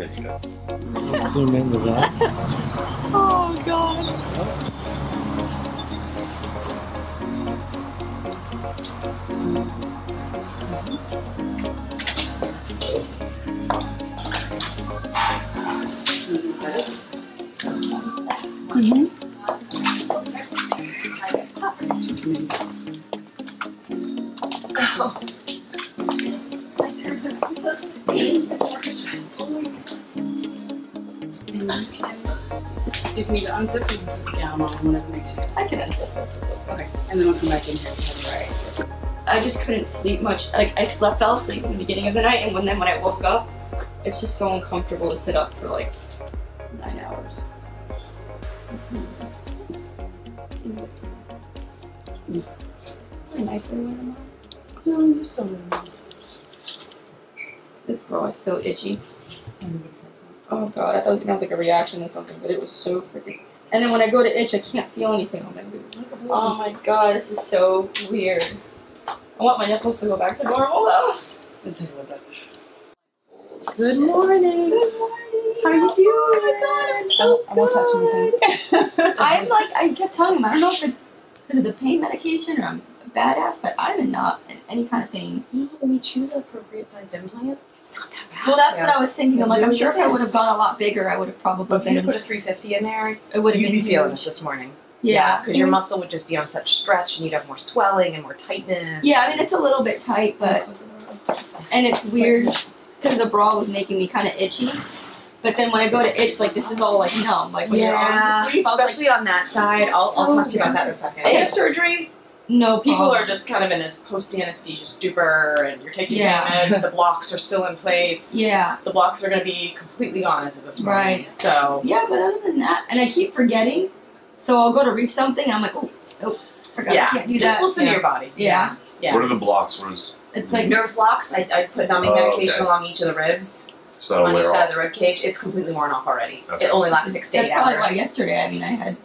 There you go. Zoom that. Oh god. Just you need to unzip it, yeah, I'm on whatever makes you. I can unzip this. Okay, and then I'll come back in here. Right. I just couldn't sleep much. Like I slept, fell asleep in the beginning of the night, and when then when I woke up, it's just so uncomfortable to sit up for like nine hours. Nicer one. No, you're still really nice. This girl is so itchy. Oh god, I thought it was gonna have like a reaction or something, but it was so freaking. And then when I go to itch, I can't feel anything on my boobs. Oh my god, this is so weird. I want my nipples to go back to normal though. Let's take a look at Good morning. Good morning. How are you doing? Oh my god, I'm so I won't touch anything. I'm like, I kept telling him, I don't know if it's because of the pain medication or I'm a badass, but I'm in not in any kind of pain. You know, we choose appropriate sized implant, it's not that bad. Well, that's what I was thinking. I'm like, I'm sure if I would have gone a lot bigger, I would have probably But if you been. put a 350 in there, It would have you'd been be feeling it huge. this morning. Yeah, because your muscle would just be on such stretch, and you'd have more swelling and more tightness. Yeah, I mean it's a little bit tight, but and it's weird because the bra was making me kind of itchy. But then when I go to itch, like this is all like numb, like when your arms yeah, asleep. I was like, especially on that side. I'll, I'll so talk to you about that in a second. Yeah. Hip surgery, no people problem. are just kind of in a post anesthesia stupor, and you're taking Yeah. meds. The blocks are still in place. yeah, The blocks are going to be completely gone as of this morning. Right. So yeah. But other than that, and I keep forgetting, so I'll go to reach something. And I'm like, oh, oh, forgot yeah, I can't do just that. listen yeah. to your body. Yeah. yeah. What are the blocks? What is It's like nerve blocks. I, I put numbing Oh, medication okay. along each of the ribs. so on each side off? of the rib cage, it's completely worn off already. Okay. It only lasts six to that's eight probably hours. why yesterday. I mean, I had.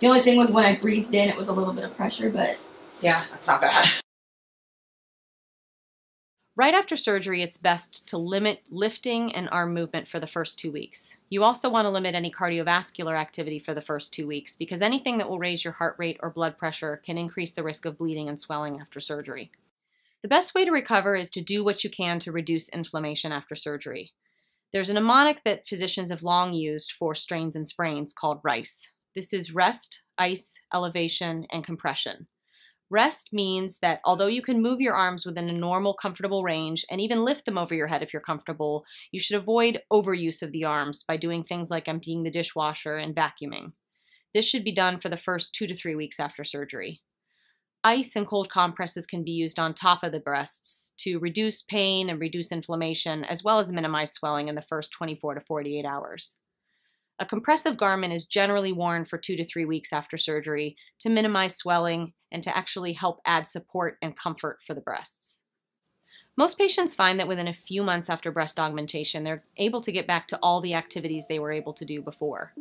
The only thing was when I breathed in, it was a little bit of pressure, but Yeah, that's not bad. Right after surgery, it's best to limit lifting and arm movement for the first two weeks. You also want to limit any cardiovascular activity for the first two weeks because anything that will raise your heart rate or blood pressure can increase the risk of bleeding and swelling after surgery. The best way to recover is to do what you can to reduce inflammation after surgery. There's a mnemonic that physicians have long used for strains and sprains called RICE. This is rest, ice, elevation, and compression. Rest means that although you can move your arms within a normal, comfortable range and even lift them over your head if you're comfortable, you should avoid overuse of the arms by doing things like emptying the dishwasher and vacuuming. This should be done for the first two to three weeks after surgery. Ice and cold compresses can be used on top of the breasts to reduce pain and reduce inflammation, as well as minimize swelling in the first 24 to 48 hours. A compressive garment is generally worn for two to three weeks after surgery to minimize swelling and to actually help add support and comfort for the breasts. Most patients find that within a few months after breast augmentation, they're able to get back to all the activities they were able to do before.